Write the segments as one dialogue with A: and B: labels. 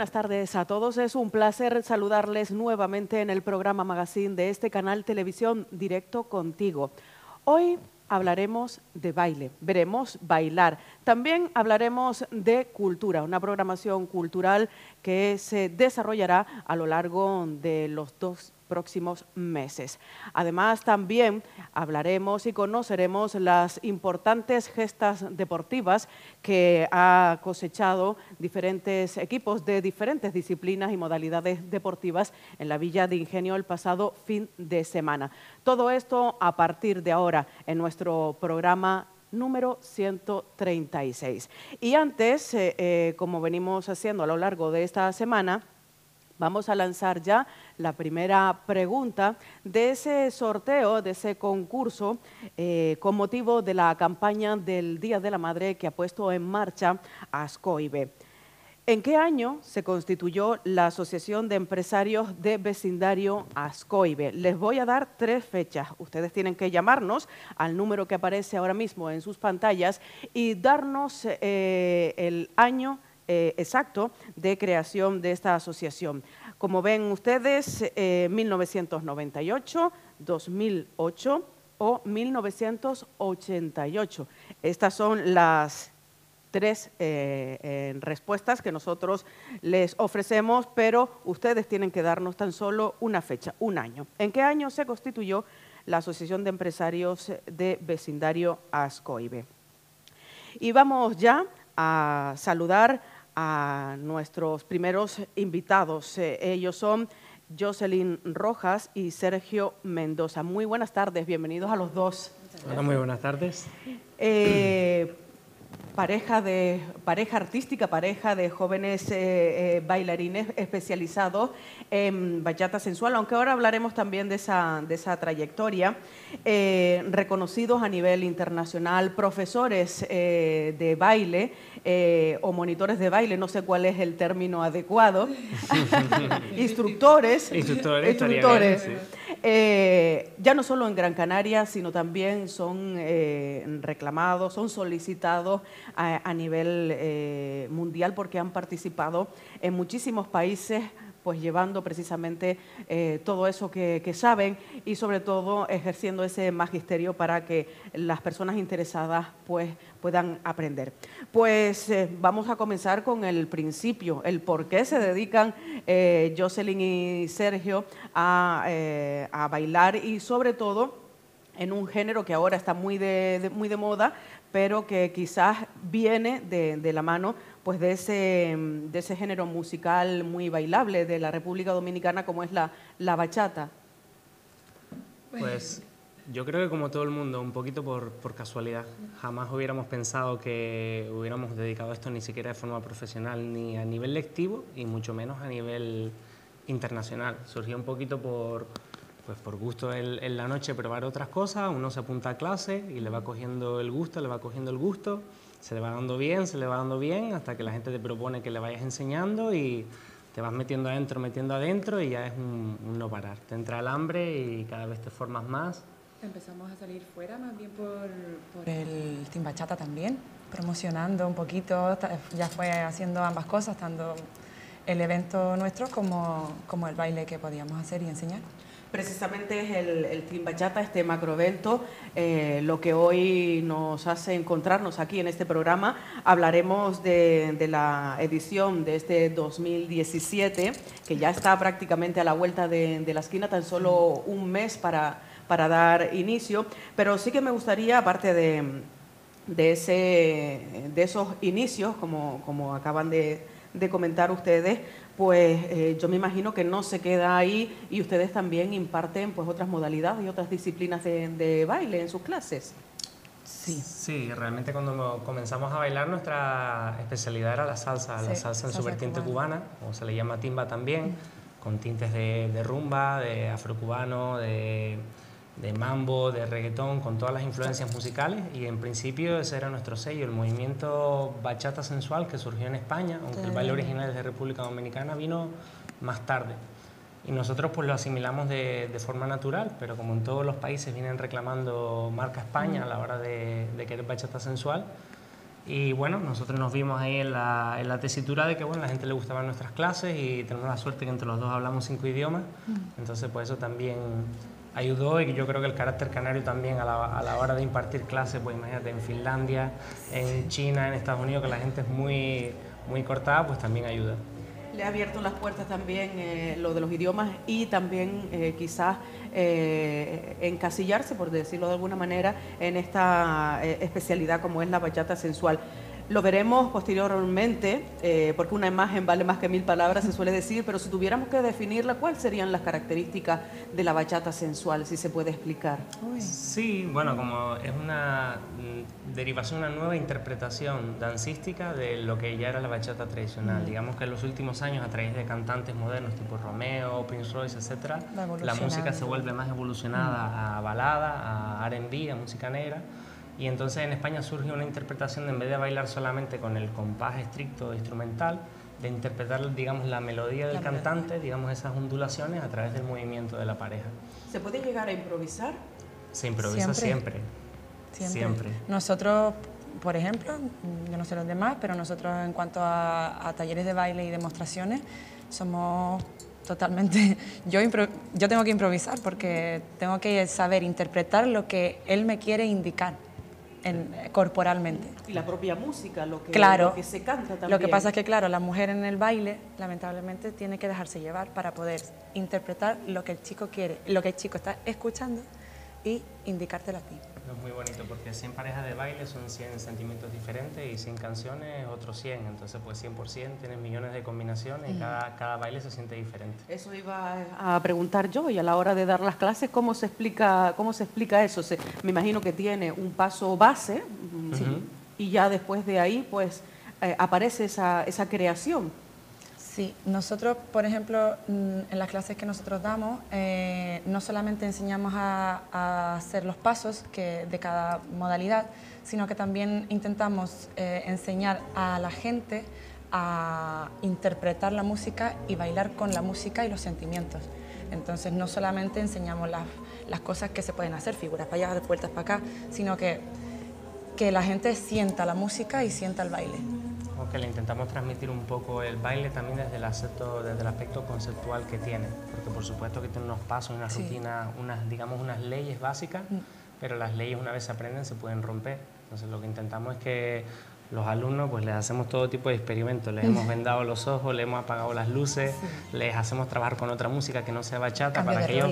A: buenas tardes a todos. Es un placer saludarles nuevamente en el programa Magazine de este canal Televisión Directo Contigo. Hoy hablaremos de baile, veremos bailar. También hablaremos de cultura, una programación cultural que se desarrollará a lo largo de los dos próximos meses. Además, también hablaremos y conoceremos las importantes gestas deportivas que ha cosechado diferentes equipos de diferentes disciplinas y modalidades deportivas en la Villa de Ingenio el pasado fin de semana. Todo esto a partir de ahora en nuestro programa número 136. Y antes, eh, eh, como venimos haciendo a lo largo de esta semana, Vamos a lanzar ya la primera pregunta de ese sorteo, de ese concurso, eh, con motivo de la campaña del Día de la Madre que ha puesto en marcha ASCOIBE. ¿En qué año se constituyó la Asociación de Empresarios de Vecindario ASCOIBE? Les voy a dar tres fechas. Ustedes tienen que llamarnos al número que aparece ahora mismo en sus pantallas y darnos eh, el año eh, exacto de creación de esta asociación. Como ven ustedes, 1998, eh, 2008 o 1988. Estas son las tres eh, respuestas que nosotros les ofrecemos, pero ustedes tienen que darnos tan solo una fecha, un año. ¿En qué año se constituyó la Asociación de Empresarios de Vecindario ASCOIBE? Y vamos ya a saludar a nuestros primeros invitados. Eh, ellos son Jocelyn Rojas y Sergio Mendoza. Muy buenas tardes, bienvenidos a los dos.
B: Hola, muy buenas tardes.
A: Eh, pareja, de, pareja artística, pareja de jóvenes eh, eh, bailarines especializados en bachata sensual, aunque ahora hablaremos también de esa, de esa trayectoria, eh, reconocidos a nivel internacional, profesores de baile o monitores de baile, no sé cuál es el término adecuado, instructores,
B: instructores,
A: instructores ya no solo en Gran Canaria, sino también son reclamados, son solicitados a, nivel eh, mundial porque han participado en muchísimos países pues llevando precisamente eh, todo eso que, saben y sobre todo ejerciendo ese magisterio para que las personas interesadas pues puedan aprender. Pues eh, vamos a comenzar con el principio, el por qué se dedican Jocelyn y Sergio a, a bailar y sobre todo en un género que ahora está muy de, muy de moda, pero que quizás viene de, la mano pues de ese, de ese género musical muy bailable de la República Dominicana como es la, la bachata.
B: Pues yo creo que como todo el mundo, un poquito por, por, casualidad. Jamás hubiéramos pensado que hubiéramos dedicado esto ni siquiera de forma profesional, ni a nivel lectivo y mucho menos a nivel internacional. Surgió un poquito por, pues por gusto en, la noche probar otras cosas, uno se apunta a clase y le va cogiendo el gusto, le va cogiendo el gusto, se le va dando bien, se le va dando bien, hasta que la gente te propone que le vayas enseñando y te vas metiendo adentro, metiendo adentro y ya es un, no parar. Te entra el hambre y cada vez te formas más.
C: Empezamos a salir fuera más bien por, por el Team Bachata también, promocionando un poquito, ya fue haciendo ambas cosas, tanto el evento nuestro como, como el baile que podíamos hacer y enseñar
A: precisamente es el, el Team Bachata, este macroevento, eh, lo que hoy nos hace encontrarnos aquí en este programa. Hablaremos de, la edición de este 2017, que ya está prácticamente a la vuelta de, la esquina, tan solo un mes para, para dar inicio, pero sí que me gustaría, aparte de, de, ese, de esos inicios, como, como acaban de, de comentar ustedes, pues eh, yo me imagino que no se queda ahí y ustedes también imparten pues otras modalidades y otras disciplinas de, baile en sus clases.
B: Sí. sí, realmente cuando comenzamos a bailar nuestra especialidad era la salsa, la salsa en su vertiente cubana, o se le llama timba también, con tintes de, rumba, de afrocubano, de, de mambo, de reggaetón, con todas las influencias musicales. Y en principio ese era nuestro sello, el movimiento bachata sensual que surgió en España, aunque el baile original es de República Dominicana, vino más tarde. Y nosotros pues lo asimilamos de, de, forma natural, pero como en todos los países vienen reclamando marca España a la hora de, de querer bachata sensual, y bueno, nosotros nos vimos ahí en la, en la tesitura de que bueno, a la gente le gustaban nuestras clases y tenemos la suerte que entre los dos hablamos cinco idiomas, entonces pues eso también ayudó y yo creo que el carácter canario también a la, a la, hora de impartir clases, pues imagínate en Finlandia, en China, en Estados Unidos, que la gente es muy, muy cortada, pues también ayuda.
A: Le ha abierto las puertas también eh, lo de los idiomas y también eh, quizás eh, encasillarse, por decirlo de alguna manera, en esta eh, especialidad como es la bachata sensual. Lo veremos posteriormente, eh, porque una imagen vale más que mil palabras, se suele decir, pero si tuviéramos que definirla, ¿cuáles serían las características de la bachata sensual, si se puede explicar?
B: Sí, bueno, como es una mm, derivación, una nueva interpretación dancística de lo que ya era la bachata tradicional. Mm. Digamos que en los últimos años, a través de cantantes modernos tipo Romeo, Prince Royce, etc., la música se vuelve más evolucionada mm. a balada, a R&B, a música negra. Y entonces en España surge una interpretación de en vez de bailar solamente con el compás estricto instrumental, de interpretar, digamos, la melodía del la cantante, melodía. digamos, esas ondulaciones a través del movimiento de la pareja.
A: ¿Se puede llegar a improvisar?
B: Se improvisa siempre.
C: Siempre. siempre. Nosotros, por ejemplo, yo no sé los demás, pero nosotros en cuanto a, a talleres de baile y demostraciones, somos totalmente. Yo, yo tengo que improvisar porque tengo que saber interpretar lo que él me quiere indicar en, corporalmente.
A: Y la propia música, lo que,
C: claro,
A: lo que se canta también.
C: Lo que pasa es que, claro, la mujer en el baile, lamentablemente, tiene que dejarse llevar para poder interpretar lo que el chico quiere, lo que el chico está escuchando y indicártelo a ti.
B: Es muy bonito porque 100 parejas de baile son 100 sentimientos diferentes y 100 canciones otros 100. Entonces, pues 100% tienes millones de combinaciones y cada, cada baile se siente diferente.
A: Eso iba a preguntar yo y a la hora de dar las clases, ¿cómo se explica, cómo se explica eso? Se, me imagino que tiene un paso base uh -huh. y ya después de ahí, pues eh, aparece esa, esa creación.
C: Sí, nosotros, por ejemplo, en las clases que nosotros damos, eh, no solamente enseñamos a, a, hacer los pasos que, de cada modalidad, sino que también intentamos eh, enseñar a la gente a interpretar la música y bailar con la música y los sentimientos. Entonces, no solamente enseñamos las, las cosas que se pueden hacer, figuras para allá, vueltas para acá, sino que, que la gente sienta la música y sienta el baile
B: que le intentamos transmitir un poco el baile también desde el aspecto, desde el aspecto conceptual que tiene, porque por supuesto que tiene unos pasos, una sí. rutina, unas, digamos, unas leyes básicas, mm. pero las leyes una vez se aprenden se pueden romper. Entonces lo que intentamos es que los alumnos pues les hacemos todo tipo de experimentos, les hemos vendado los ojos, les hemos apagado las luces, sí. les hacemos trabajar con otra música que no sea bachata
C: Cambio
B: para que ellos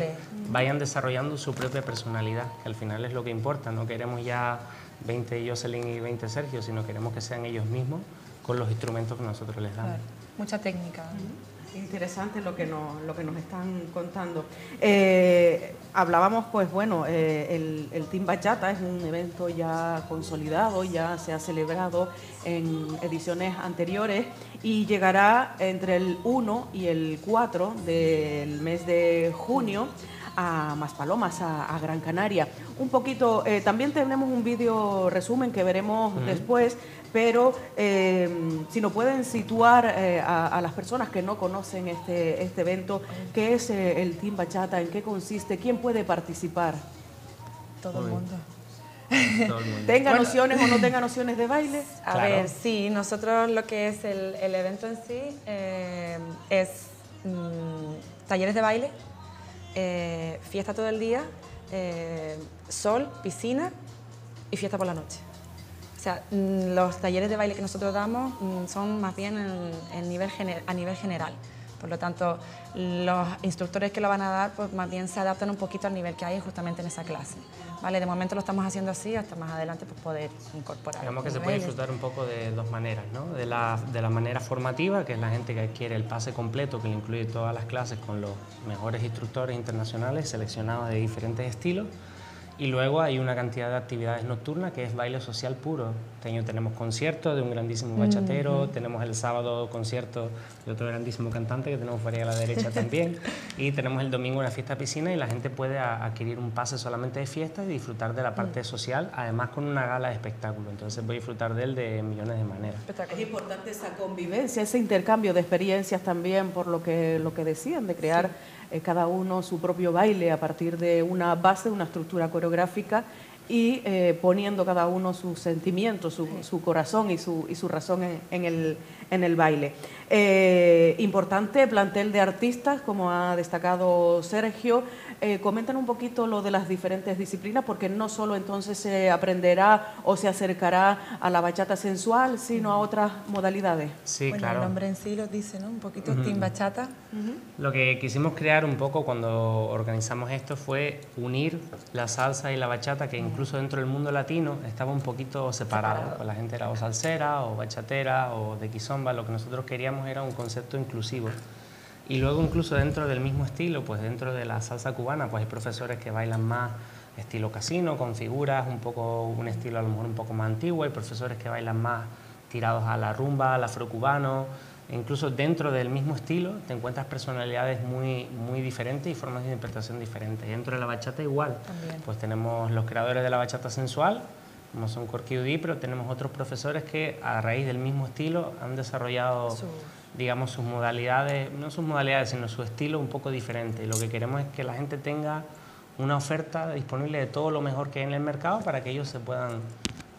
B: vayan desarrollando su propia personalidad, que al final es lo que importa, no queremos ya 20 Jocelyn y 20 Sergio, sino queremos que sean ellos mismos con los instrumentos que nosotros les damos.
C: Claro. Mucha técnica.
A: Interesante lo que nos, lo que nos están contando. Eh, hablábamos, pues bueno, eh, el, el, Team Bachata es un evento ya consolidado, ya se ha celebrado en ediciones anteriores y llegará entre el 1 y el 4 del mes de junio a Maspalomas, a, a Gran Canaria. Un poquito, eh, también tenemos un vídeo resumen que veremos uh -huh. después, pero eh, si nos pueden situar eh, a, a, las personas que no conocen este, este evento, ¿qué es eh, el Team Bachata? ¿En qué consiste? ¿Quién puede participar?
C: Todo el mundo.
B: Todo el mundo.
A: ¿Tenga bueno, nociones o no tenga nociones de baile?
C: A claro. ver, sí, nosotros lo que es el, el evento en sí eh, es mmm, talleres de baile, eh, fiesta todo el día, eh, sol, piscina y fiesta por la noche. O sea, mm, los talleres de baile que nosotros damos mm, son más bien en, en nivel a nivel general. Por lo tanto, los instructores que lo van a dar, pues más bien se adaptan un poquito al nivel que hay justamente en esa clase. ¿Vale? De momento lo estamos haciendo así, hasta más adelante pues, poder incorporar.
B: Digamos que se puede disfrutar un poco de dos maneras, ¿no? De la, de la manera formativa, que es la gente que adquiere el pase completo, que le incluye todas las clases con los mejores instructores internacionales seleccionados de diferentes estilos. Y luego hay una cantidad de actividades nocturnas que es baile social puro. Este tenemos conciertos de un grandísimo bachatero, tenemos el sábado concierto de otro grandísimo cantante que tenemos por ahí a la derecha también, y tenemos el domingo una fiesta piscina y la gente puede adquirir un pase solamente de fiesta y disfrutar de la parte social, además con una gala de espectáculo. Entonces voy a disfrutar de él de millones de maneras.
A: Es importante esa convivencia, ese intercambio de experiencias también, por lo que, lo que decían, de crear eh, cada uno su propio baile a partir de una base, una estructura coreográfica y eh, poniendo cada uno sus sentimientos, su, su corazón y su, y su razón en, en el, en el baile. Eh, importante plantel de artistas, como ha destacado Sergio. Eh, comentan un poquito lo de las diferentes disciplinas, porque no solo entonces se aprenderá o se acercará a la bachata sensual, sino a otras modalidades.
B: Sí,
C: bueno,
B: claro.
C: el nombre en sí lo dice, ¿no? Un poquito Team Bachata.
B: Lo que quisimos crear un poco cuando organizamos esto fue unir la salsa y la bachata, que incluso dentro del mundo latino estaba un poquito separado. Pues la gente era o salsera o bachatera o de kizomba. Lo que nosotros queríamos era un concepto inclusivo. Y luego incluso dentro del mismo estilo, pues dentro de la salsa cubana, pues hay profesores que bailan más estilo casino, con figuras, un poco un estilo a lo mejor un poco más antiguo, hay profesores que bailan más tirados a la rumba, al afrocubano, e incluso dentro del mismo estilo te encuentras personalidades muy, muy diferentes y formas de interpretación diferentes. Dentro de la bachata igual,
C: También.
B: pues tenemos los creadores de la bachata sensual, como son Corky Udí, pero tenemos otros profesores que a raíz del mismo estilo han desarrollado
C: Su-
B: digamos, sus modalidades, no sus modalidades, sino su estilo un poco diferente. Lo que queremos es que la gente tenga una oferta disponible de todo lo mejor que hay en el mercado para que ellos se puedan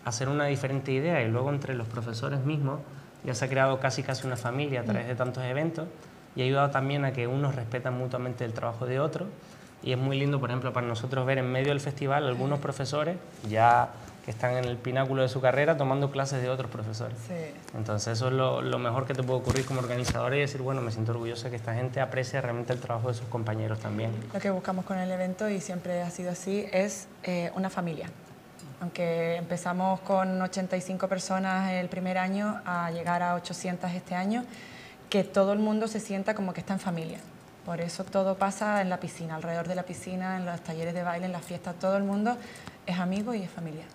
B: hacer una diferente idea. Y luego entre los profesores mismos ya se ha creado casi casi una familia a través de tantos eventos y ha ayudado también a que unos respetan mutuamente el trabajo de otros. Y es muy lindo, por ejemplo, para nosotros ver en medio del festival algunos profesores ya que están en el pináculo de su carrera tomando clases de otros profesores.
C: Sí.
B: Entonces eso es lo, lo mejor que te puede ocurrir como organizador y decir, bueno, me siento orgulloso de que esta gente aprecia realmente el trabajo de sus compañeros también.
C: Lo que buscamos con el evento, y siempre ha sido así, es eh, una familia. Aunque empezamos con 85 personas el primer año, a llegar a 800 este año, que todo el mundo se sienta como que está en familia. Por eso todo pasa en la piscina, alrededor de la piscina, en los talleres de baile, en las fiestas, todo el mundo es amigo y es familia.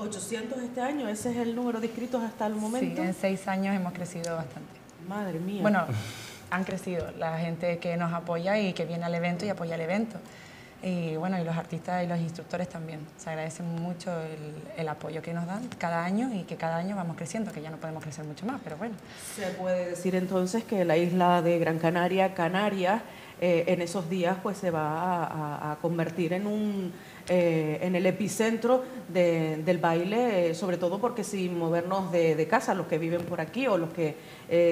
A: 800 este año, ese es el número de inscritos hasta el momento.
C: Sí, en seis años hemos crecido bastante.
A: Madre mía.
C: Bueno, han crecido la gente que nos apoya y que viene al evento y apoya el evento. Y bueno, y los artistas y los instructores también. Se agradece mucho el, el apoyo que nos dan cada año y que cada año vamos creciendo, que ya no podemos crecer mucho más, pero bueno.
A: Se puede decir entonces que la isla de Gran Canaria, Canarias, eh, en esos días pues se va a, convertir en un eh, en el epicentro de- del baile, eh, sobre todo porque sin movernos de, de casa, los que viven por aquí o los que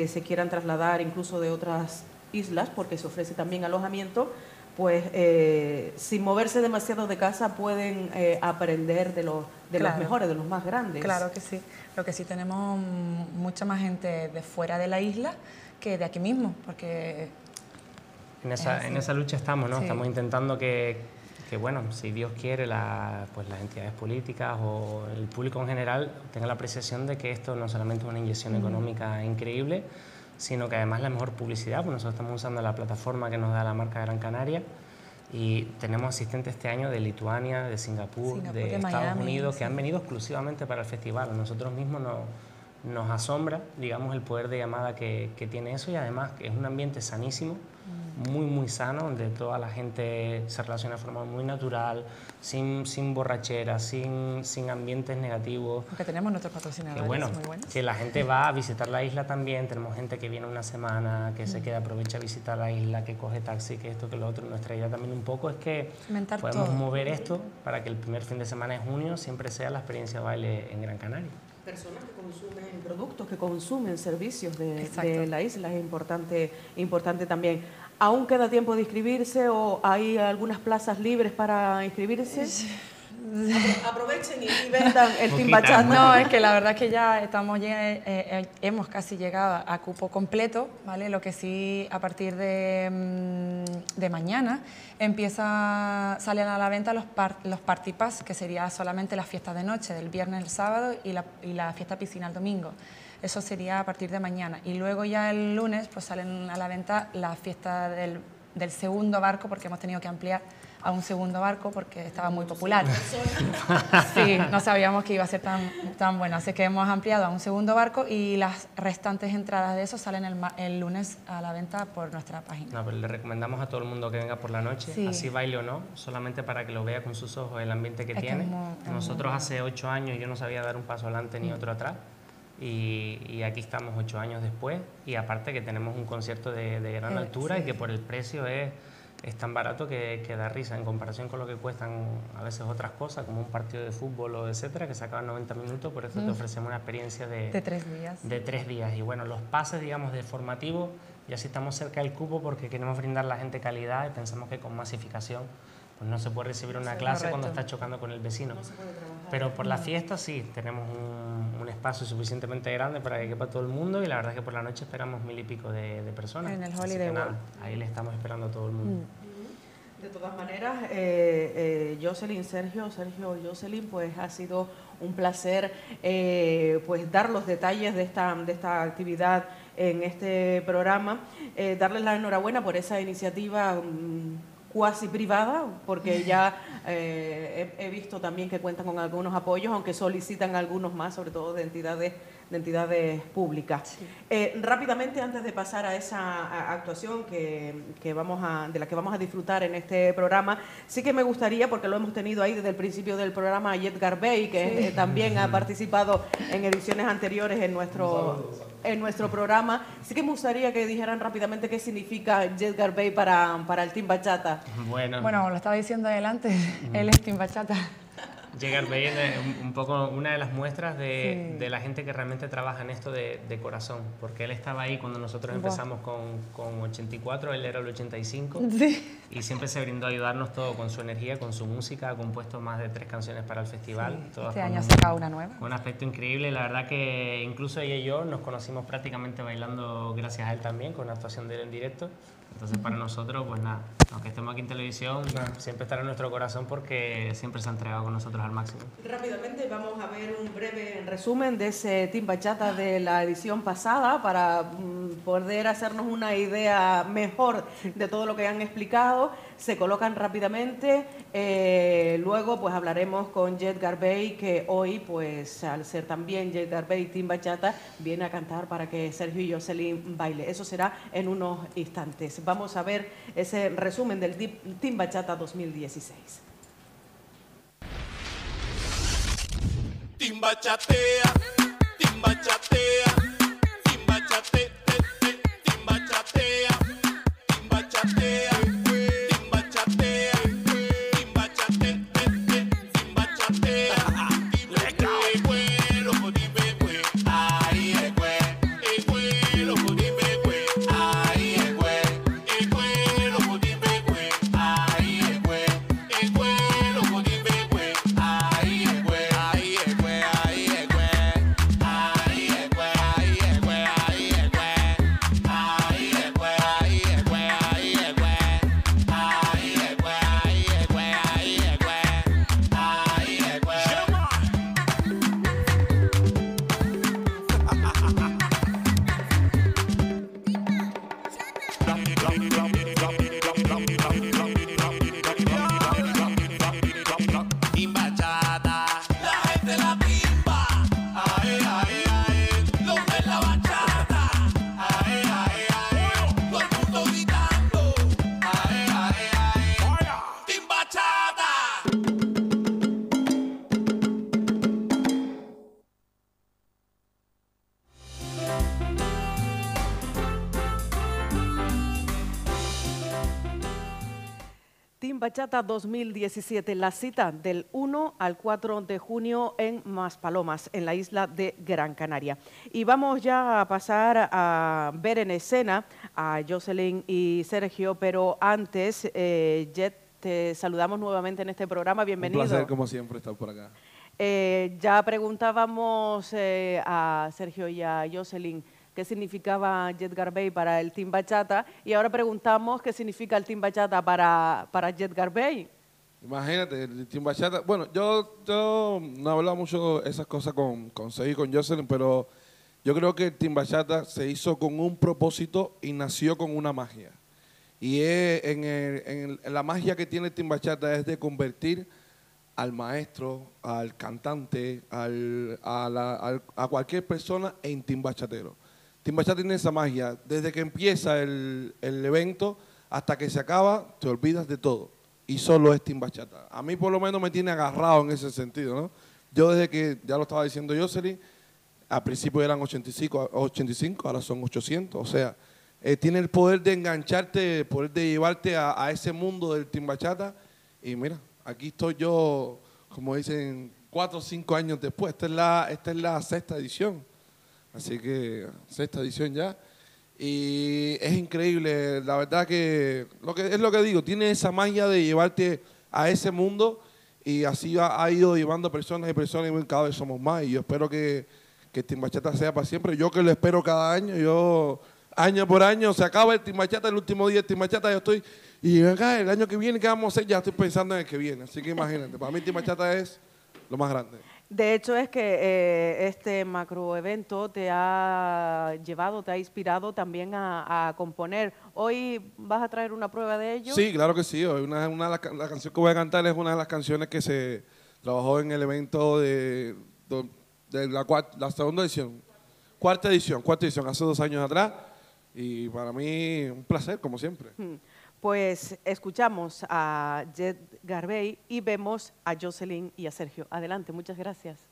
A: se quieran trasladar incluso de otras islas, porque se ofrece también alojamiento, pues eh, sin moverse demasiado de casa pueden eh, aprender de los de los mejores, de los más grandes.
C: Claro que sí. Lo que sí tenemos mucha más gente de fuera de la isla que de aquí mismo, porque
B: En esa,
C: Es
B: en
C: así.
B: esa lucha estamos, ¿no?
C: Sí.
B: Estamos intentando que, que, bueno, si Dios quiere, la, pues las entidades políticas o el público en general tenga la apreciación de que esto no solamente es una inyección económica increíble, sino que además la mejor publicidad, pues nosotros estamos usando la plataforma que nos da la marca Gran Canaria y tenemos asistentes este año de Lituania, de Singapur,
C: Singapur,
B: de
C: de
B: Estados
C: Miami,
B: Unidos, que han venido exclusivamente para el festival. Nosotros mismos nos, nos asombra, digamos, el poder de llamada que, que tiene eso y además que es un ambiente sanísimo, muy, muy sano, donde toda la gente se relaciona de forma muy natural, sin, sin borrachera, sin, sin ambientes negativos.
C: aunque tenemos nuestros
B: Que
C: patrocinadores
B: bueno,
C: muy buenos.
B: que la gente va a visitar la isla también, tenemos gente que viene una semana, que se queda, aprovecha a visitar la isla, que coge taxi, que esto, que lo otro. Nuestra idea también un poco es que podemos
C: todo.
B: mover esto para que el primer fin de semana de junio siempre sea la experiencia de baile en Gran Canaria.
A: Personas que consumen productos, que consumen servicios de, la isla, es importante, importante también. ¿Aún queda tiempo de inscribirse o hay algunas plazas libres para inscribirse? Aprovechen y, vendan el Team
B: Poquita.
A: Bachata.
C: No, es que la verdad es que ya estamos eh, eh, hemos casi llegado a cupo completo, ¿vale? Lo que sí a partir de, mm, de mañana empieza salen a la venta los par- los party pass, que sería solamente las fiestas de noche, del viernes al sábado y la, y la fiesta piscina el domingo. Eso sería a partir de mañana y luego ya el lunes pues salen a la venta la fiesta del, del segundo barco porque hemos tenido que ampliar a un segundo barco porque estaba muy popular. Sí, no sabíamos que iba a ser tan, tan bueno, así que hemos ampliado a un segundo barco y las restantes entradas de eso salen el, el lunes a la venta por nuestra página.
B: No, pero le recomendamos a todo el mundo que venga por la noche,
C: Sí.
B: así baile o no, solamente para que lo vea con sus ojos el ambiente que
C: Es que
B: tiene.
C: es muy- es muy
B: Nosotros hace ocho años yo no sabía dar un paso adelante
C: Mm.
B: ni otro atrás. Y, y aquí estamos ocho años después y aparte que tenemos un concierto de, de gran
C: Eh,
B: altura
C: sí.
B: y que por el precio es, es tan barato que, que da risa en comparación con lo que cuestan a veces otras cosas como un partido de fútbol o etcétera que se acaba en 90 minutos por eso te ofrecemos una experiencia de,
C: Mm. De tres días.
B: de tres días. Y bueno, los pases, digamos, de formativo, ya sí estamos cerca del cupo porque queremos brindar a la gente calidad y pensamos que con masificación pues no se puede recibir una
C: Sí,
B: clase cuando está chocando con el vecino. Pero por la fiesta sí, tenemos un, un espacio suficientemente grande para que quepa todo el mundo y la verdad es que por la noche esperamos mil y pico de, de personas.
C: En el Holiday World.
B: ahí le estamos esperando a todo el mundo.
A: De todas maneras, eh, eh, Jocelyn, Sergio, Sergio, Jocelyn, pues ha sido un placer eh, pues dar los detalles de esta, de esta actividad en este programa, eh, darles la enhorabuena por esa iniciativa mm, cuasi privada, porque ya eh, he, he visto también que cuentan con algunos apoyos, aunque solicitan algunos más, sobre todo de entidades de entidades públicas. Eh, rápidamente, antes de pasar a esa actuación que, que vamos a, de la que vamos a disfrutar en este programa, sí que me gustaría, porque lo hemos tenido ahí desde el principio del programa, a Edgar Bay, que eh, también ha participado en ediciones anteriores en nuestro, en nuestro programa, sí que me gustaría que dijeran rápidamente qué significa Edgar Bay para, para el Team Bachata.
B: Bueno,
C: Bueno, lo estaba diciendo adelante, él es Team Bachata.
B: Llegar bien es un- un poco una de las muestras de,
C: Sí.
B: de la gente que realmente trabaja en esto de, de corazón, porque él estaba ahí cuando nosotros empezamos con, con 84, él era el 85,
C: Sí.
B: y siempre se brindó a ayudarnos todo con su energía, con su música, ha compuesto más de tres canciones para el festival. todas
C: Este
B: con
C: año ha sacado una nueva.
B: con un aspecto increíble, la verdad que incluso ella y yo nos conocimos prácticamente bailando gracias a él también, con una actuación de él en directo. Entonces para nosotros, pues nada, aunque estemos aquí en televisión, siempre estará en nuestro corazón porque siempre se ha entregado con nosotros al máximo.
A: Rápidamente vamos a ver un breve resumen de ese Team Bachata de la edición pasada para mm, poder hacernos una idea mejor de todo lo que han explicado. Se colocan rápidamente. eh, luego pues hablaremos con Jet Garbey que hoy pues al ser también Jet Garbey Team Bachata viene a cantar para que Sergio y Jocelyn baile. Eso será en unos instantes. Vamos a ver ese resumen del Team Bachata 2016.
D: Timba chatea, timba Bachata
A: 2017, la cita del 1 al 4 de junio en Maspalomas, en la isla de Gran Canaria. Y vamos ya a pasar a ver en escena a Jocelyn y Sergio, pero antes, eh, Jet, te saludamos nuevamente en este programa. Bienvenido.
E: Un placer, como siempre, estar por acá.
A: Eh, ya preguntábamos eh, a Sergio y a Jocelyn qué significaba Jet Garbey para el Team Bachata y ahora preguntamos qué significa el Team Bachata para, para Jet Garbey.
E: Imagínate, el Team Bachata. Bueno, yo, yo no he hablado mucho esas cosas con, con y con Jocelyn, pero yo creo que el Team Bachata se hizo con un propósito y nació con una magia. Y es en, la magia que tiene el timbachata es de convertir al maestro, al cantante, al- a, cualquier persona en timbachatero. Timbachata tiene esa magia. Desde que empieza el, el evento hasta que se acaba, te olvidas de todo. Y solo es timbachata. A mí por lo menos me tiene agarrado en ese sentido, ¿no? Yo desde que, ya lo estaba diciendo Jocelyn, al principio eran 85, 85 ahora son 800. O sea, eh, tiene el poder de engancharte, el poder de llevarte a, a ese mundo del timbachata. Y mira, aquí estoy yo, como dicen, cuatro o cinco años después. Esta es la, esta es la sexta edición. Así que, sexta edición ya. Y es increíble, la verdad que, lo que es lo que digo, tiene esa magia de llevarte a ese mundo y así ha, ido llevando personas y personas y cada vez somos más. Y yo espero que, que Timbachata sea para siempre. Yo que lo espero cada año, yo año por año se acaba el Timbachata, el último día del Timbachata yo estoy, y acá el año que viene, ¿qué vamos a hacer? Ya estoy pensando en el que viene. Así que imagínate, para mí Timbachata es lo más grande.
F: De hecho, es que eh, este macroevento te ha llevado, te ha inspirado también a, a componer. Hoy vas a traer una prueba de ello.
E: Sí, claro que sí. Hoy Una, una ca- la canción que voy a cantar es una de las canciones que se trabajó en el evento de, de- de la, la segunda edición. Cuarta edición, cuarta edición, hace dos años atrás. Y para mí un placer, como siempre.
F: Mm. Pues escuchamos a Jed Garbey y vemos a Jocelyn y a Sergio. Adelante, muchas gracias.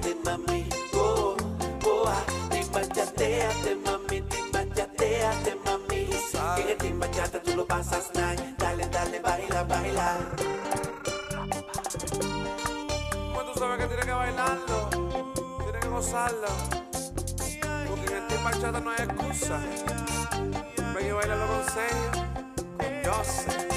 G: Timbachateate, mami. Oh, oh, ah, timbachateate, mami, timbachateate, mami. En el timbachata tú lo pasas nice. Dale, dale, baila, baila. Pues tú sabes que tienes que bailarlo, tienes que gozarlo. Porque en el no hay excusa. Ven y bailalo con sello, con.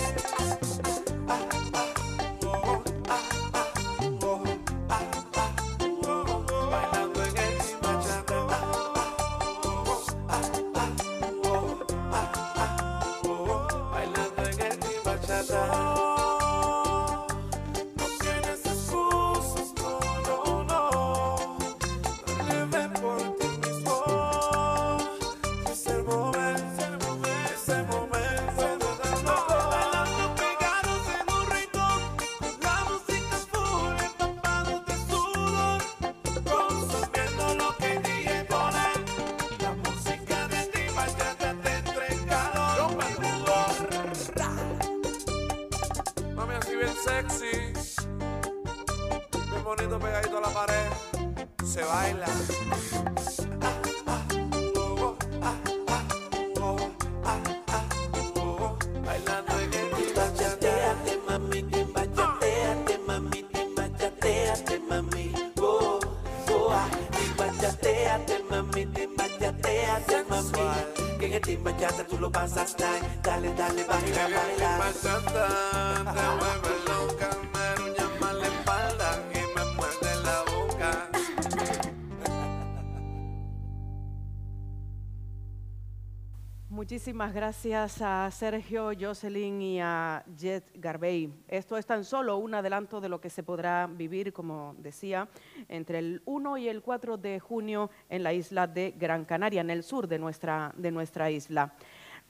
A: Muchísimas gracias a Sergio, Jocelyn y a Jet Garbey. Esto es tan solo un adelanto de lo que se podrá vivir, como decía, entre el 1 y el 4 de junio en la isla de Gran Canaria, en el sur de nuestra, de nuestra isla.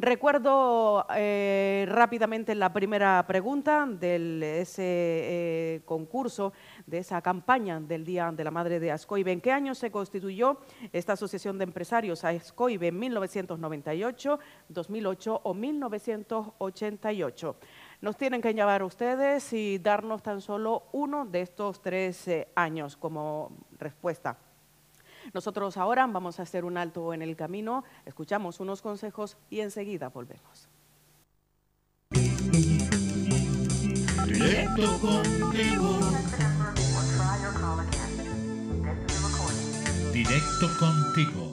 A: Recuerdo eh, rápidamente la primera pregunta de ese eh, concurso, de esa campaña del Día de la Madre de Ascoibe. ¿En qué año se constituyó esta Asociación de Empresarios Ascoibe? ¿En 1998, 2008 o 1988? Nos tienen que llevar ustedes y darnos tan solo uno de estos tres eh, años como respuesta. Nosotros ahora vamos a hacer un alto en el camino, escuchamos unos consejos y enseguida volvemos.
F: Directo contigo. Directo contigo.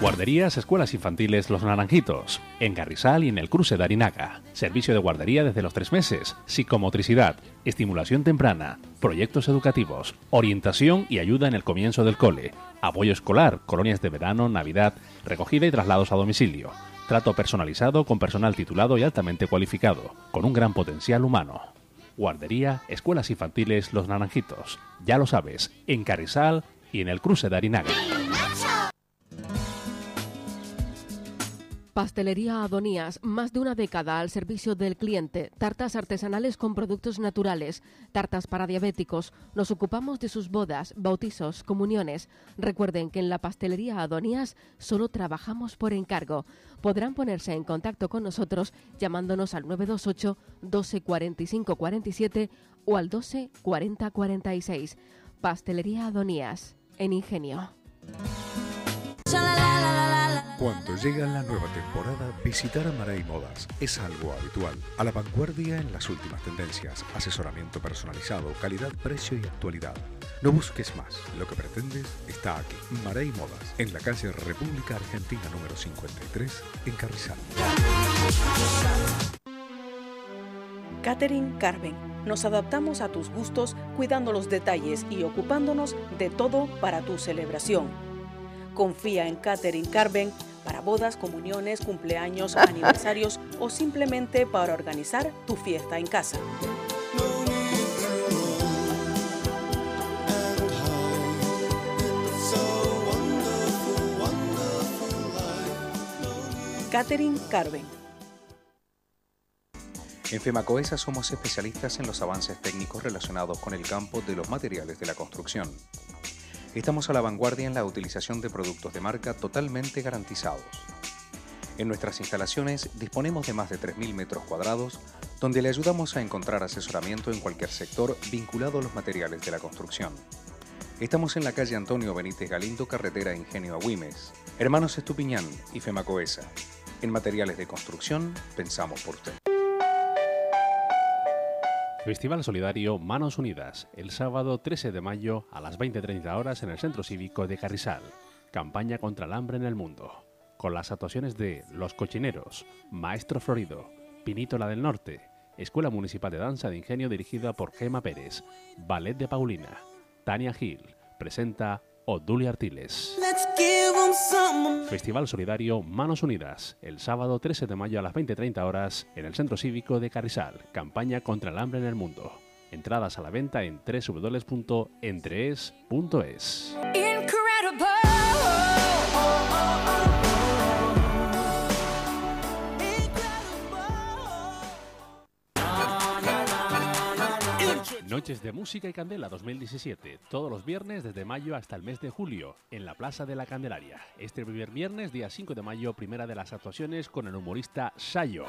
H: Guarderías Escuelas Infantiles Los Naranjitos, en Carrizal y en el cruce de Arinaga. Servicio de guardería desde los tres meses, psicomotricidad, estimulación temprana, proyectos educativos, orientación y ayuda en el comienzo del cole, apoyo escolar, colonias de verano, Navidad, recogida y traslados a domicilio. Trato personalizado con personal titulado y altamente cualificado, con un gran potencial humano. Guardería Escuelas Infantiles Los Naranjitos. Ya lo sabes, en Carrizal y en el cruce de Arinaga.
I: Pastelería Adonías, más de una década al servicio del cliente. Tartas artesanales con productos naturales, tartas para diabéticos. Nos ocupamos de sus bodas, bautizos, comuniones. Recuerden que en la Pastelería Adonías solo trabajamos por encargo. Podrán ponerse en contacto con nosotros llamándonos al 928 12 45 47 o al 12 40 46. Pastelería Adonías, en Ingenio.
J: Cuando llega la nueva temporada, visitar Amaray Modas es algo habitual. A la vanguardia en las últimas tendencias, asesoramiento personalizado, calidad, precio y actualidad. No busques más, lo que pretendes está aquí. Maray Modas, en la calle República Argentina número 53, en Carrizal.
A: Catherine Carven. Nos adaptamos a tus gustos, cuidando los detalles y ocupándonos de todo para tu celebración. Confía en Catherine Carven para bodas, comuniones, cumpleaños, aniversarios o simplemente para organizar tu fiesta en casa. Catherine Carven.
K: En FEMACOESA somos especialistas en los avances técnicos relacionados con el campo de los materiales de la construcción. Estamos a la vanguardia en la utilización de productos de marca totalmente garantizados. En nuestras instalaciones disponemos de más de 3.000 metros cuadrados, donde le ayudamos a encontrar asesoramiento en cualquier sector vinculado a los materiales de la construcción. Estamos en la calle Antonio Benítez Galindo, carretera Ingenio a Güimes. Hermanos Estupiñán y Femacoesa. En materiales de construcción, pensamos por usted.
H: Festival Solidario Manos Unidas, el sábado 13 de mayo a las 20.30 horas en el Centro Cívico de Carrizal. Campaña contra el hambre en el mundo. Con las actuaciones de Los Cochineros, Maestro Florido, Pinito la del Norte, Escuela Municipal de Danza de Ingenio dirigida por Gema Pérez, Ballet de Paulina, Tania Gil, presenta Oduli Artiles. Festival Solidario Manos Unidas, el sábado 13 de mayo a las 20.30 horas en el Centro Cívico de Carrizal. Campaña contra el hambre en el mundo. Entradas a la venta en www.entrees.es. Noches de Música y Candela 2017, todos los viernes desde mayo hasta el mes de julio, en la Plaza de la Candelaria. Este primer viernes, día 5 de mayo, primera de las actuaciones con el humorista Sayo.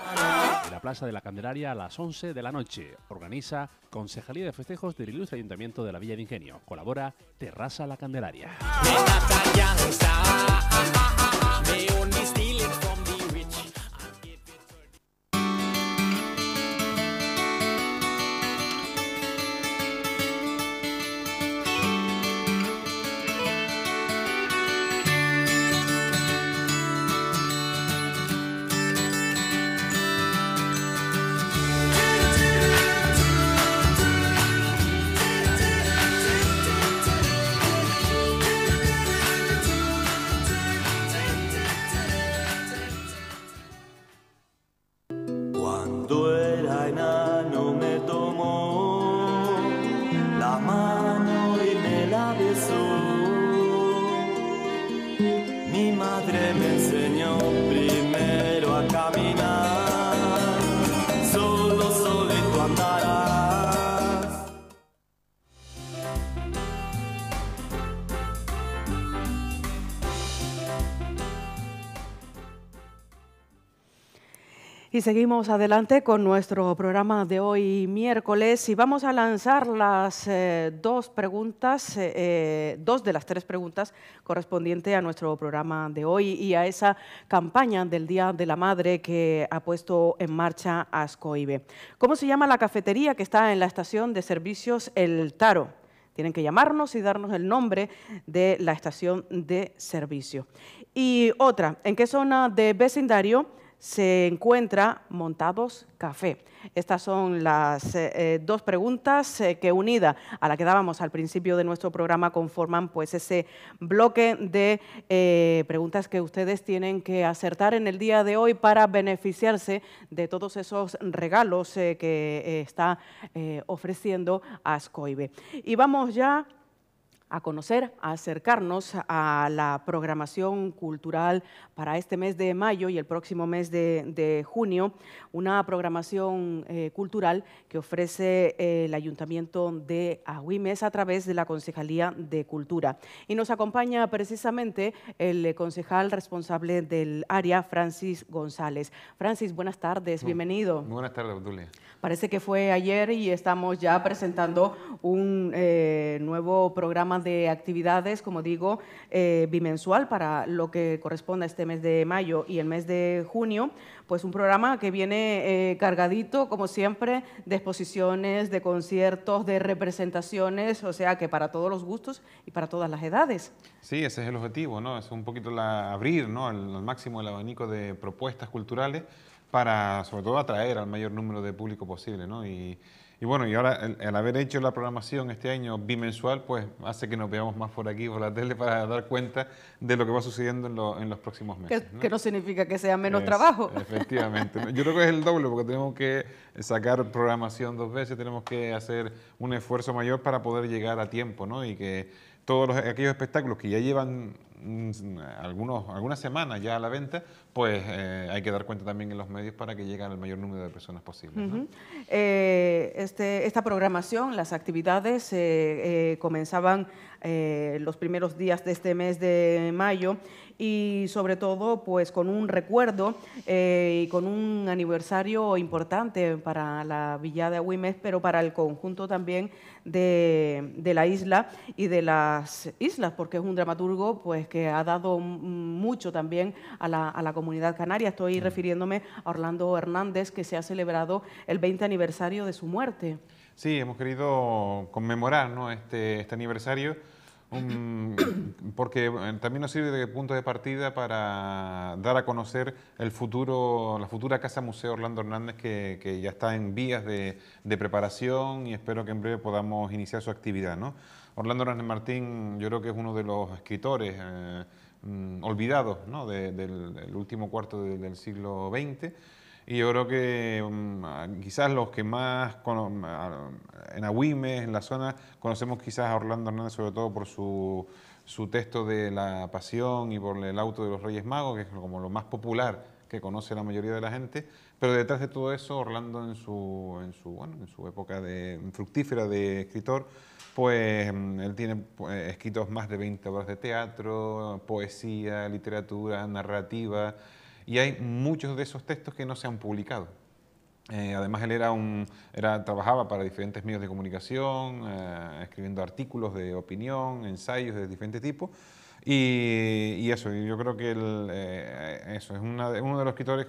H: En la Plaza de la Candelaria a las 11 de la noche. Organiza Concejalía de Festejos del Ilustre Ayuntamiento de la Villa de Ingenio. Colabora Terraza La Candelaria.
L: Y
A: seguimos adelante con nuestro programa de hoy miércoles y vamos a lanzar las eh, dos preguntas, eh, eh, dos de las tres preguntas correspondientes a nuestro programa de hoy y a esa campaña del Día de la Madre que ha puesto en marcha Ascoibe. ¿Cómo se llama la cafetería que está en la estación de servicios El Taro? Tienen que llamarnos y darnos el nombre de la estación de servicio. Y otra, ¿en qué zona de vecindario se encuentra Montados Café? Estas son las eh, eh, dos preguntas eh, que unida a la que dábamos al principio de nuestro programa conforman pues ese bloque de preguntas que ustedes tienen que acertar en el día de hoy para beneficiarse de todos esos regalos que está ofreciendo Ascoibe. Y vamos ya a conocer, a acercarnos a la programación cultural para este mes de mayo y el próximo mes de, de junio, una programación eh, cultural que ofrece eh, el Ayuntamiento de Agüimes a través de la Concejalía de Cultura. Y nos acompaña precisamente el concejal responsable del área, Francis González. Francis, buenas tardes, bienvenido.
M: Muy buenas tardes, Obdulia.
A: Parece que fue ayer y estamos ya presentando un eh, nuevo programa de actividades, como digo, eh, bimensual para lo que corresponde a este mes de mayo y el mes de junio. Pues un programa que viene eh, cargadito, como siempre, de exposiciones, de conciertos, de representaciones, o sea que para todos los gustos y para todas las edades.
M: Sí, ese es el objetivo, ¿no? Es un poquito abrir, ¿no? Al, máximo el abanico de propuestas culturales para, sobre todo, atraer al mayor número de público posible, ¿no? Y bueno, y ahora el, el haber hecho la programación este año bimensual, pues hace que nos veamos más por aquí, por la tele, para dar cuenta de lo que va sucediendo en, lo- en los próximos
A: Que
M: meses.
A: que no significa que sea menos
M: Es-
A: trabajo.
M: Efectivamente. Yo creo que es el doble porque tenemos que sacar programación dos veces, tenemos que hacer un esfuerzo mayor para poder llegar a tiempo, ¿no? Y que todos los- aquellos espectáculos que ya llevan algunos, algunas semanas ya a la venta, pues eh, hay que dar cuenta también en los medios para que lleguen al mayor número de personas posible. ¿no?
A: Ujú. Eh, este- esta programación, las actividades eh, eh, comenzaban eh, los primeros días de este mes de mayo y sobre todo pues con un recuerdo eh, y con un aniversario importante para la Villa de Agüimes, pero para el conjunto también de, de la isla y de las islas, porque es un dramaturgo pues que ha dado mucho también a la, a la comunidad canaria. Estoy refiriéndome a Orlando Hernández, que se ha celebrado el 20 aniversario de su muerte.
M: Sí, hemos querido conmemorar ¿no? este, este aniversario porque eh, también nos sirve de punto de partida para dar a conocer el futuro, la futura Casa Museo Orlando Hernández que, ya está en vías de, preparación y espero que en breve podamos iniciar su actividad. ¿no? Orlando Hernández Martín yo creo que es uno de los escritores eh, mm, olvidados ¿no? de- del, último cuarto de- del siglo XX. Y yo creo que mm, ah, quizás los que más cono- ah, en Agüimes, en la zona, conocemos quizás a Orlando Hernández sobre todo por su, su texto de la pasión y por el auto de los Reyes Magos, que es como lo más popular que conoce la mayoría de la gente. Pero detrás de todo eso, Orlando en su, en su, bueno, en su época fructífera de escritor, pues mm, él tiene pues, escritos más de 20 obras de teatro, poesía, literatura, narrativa, y hay muchos de esos textos que no se han publicado. Eh, además, él era un, era, trabajaba para diferentes medios de comunicación, eh, escribiendo artículos de opinión, ensayos de diferentes tipos. Y, y eso, yo creo que él, eh, eso, es una uno de los escritores